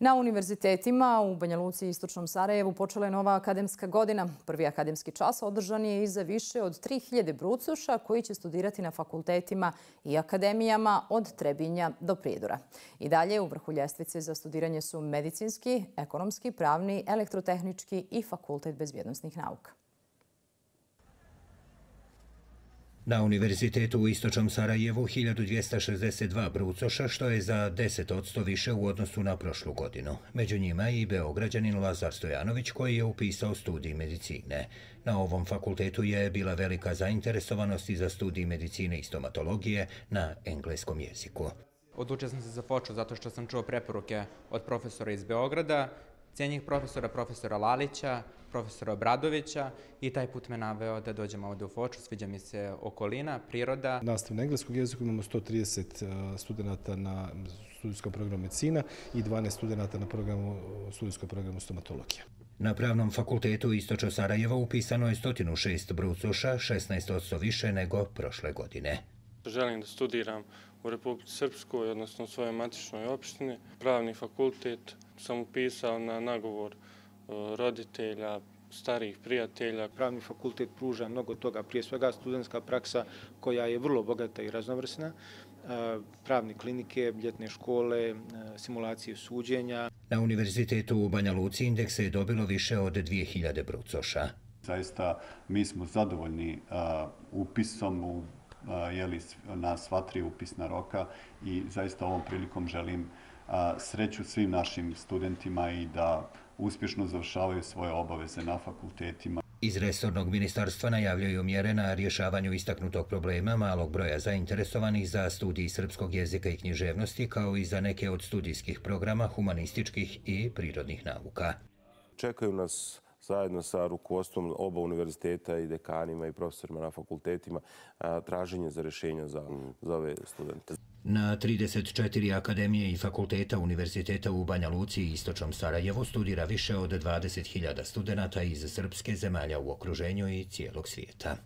Na univerzitetima u Banja Luci i Istočnom Sarajevu počela je nova akademska godina. Prvi akademski čas održan je iza više od 3000 brucuša koji će studirati na fakultetima i akademijama od Trebinja do Prijedora. I dalje u vrhu ljestvice za studiranje su medicinski, ekonomski, pravni, elektrotehnički i fakultet bezbjednostnih nauka. Na Univerzitetu u Istočnom Sarajevu 1262 brucoša, što je za 10% više u odnosu na prošlu godinu. Među njima i beograđanin Lazar Stojanović koji je upisao studij medicine. Na ovom fakultetu je bila velika zainteresovanost i za studij medicine i stomatologije na engleskom jeziku. Odlučio sam se za foču zato što sam čuo preporuke od profesora iz Beograda cijenjih profesora, profesora Lalića, profesora Obradovića i taj put me naveo da dođemo ovdje u Foču. Sviđa mi se okolina, priroda. Nastav na engleskog jeziku imamo 130 e, studenta na studijskom programu medicina i 12 studenta na programu, studijskom programu stomatologija. Na pravnom fakultetu Istočo Sarajeva upisano je 106 brucoša, 16 odsto više nego prošle godine. Želim da studiram u Republike Srpskoj, odnosno u svojoj matičnoj opštini. Pravni fakultet sam upisao na nagovor e, roditelja, starih prijatelja. Pravni fakultet pruža mnogo toga, prije svega studentska praksa koja je vrlo bogata i raznovrsna. E, pravne klinike, ljetne škole, e, simulacije suđenja. Na univerzitetu u Banja Luci indekse je dobilo više od 2000 brucoša. Zaista mi smo zadovoljni upisom u jeli, na sva tri upisna roka i zaista ovom prilikom želim sreću svim našim studentima i da uspješno završavaju svoje obaveze na fakultetima. Iz resornog ministarstva najavljaju mjere na rješavanju istaknutog problema malog broja zainteresovanih za studij srpskog jezika i književnosti kao i za neke od studijskih programa humanističkih i prirodnih nauka. Čekaju nas zajedno sa rukovodstvom oba univerziteta i dekanima i profesorima na fakultetima traženje za rješenja za, za ove studente. Na 34 akademije i fakulteta Univerziteta u Banja Luci i Istočnom Sarajevu studira više od 20.000 studenta iz srpske zemalja u okruženju i cijelog svijeta.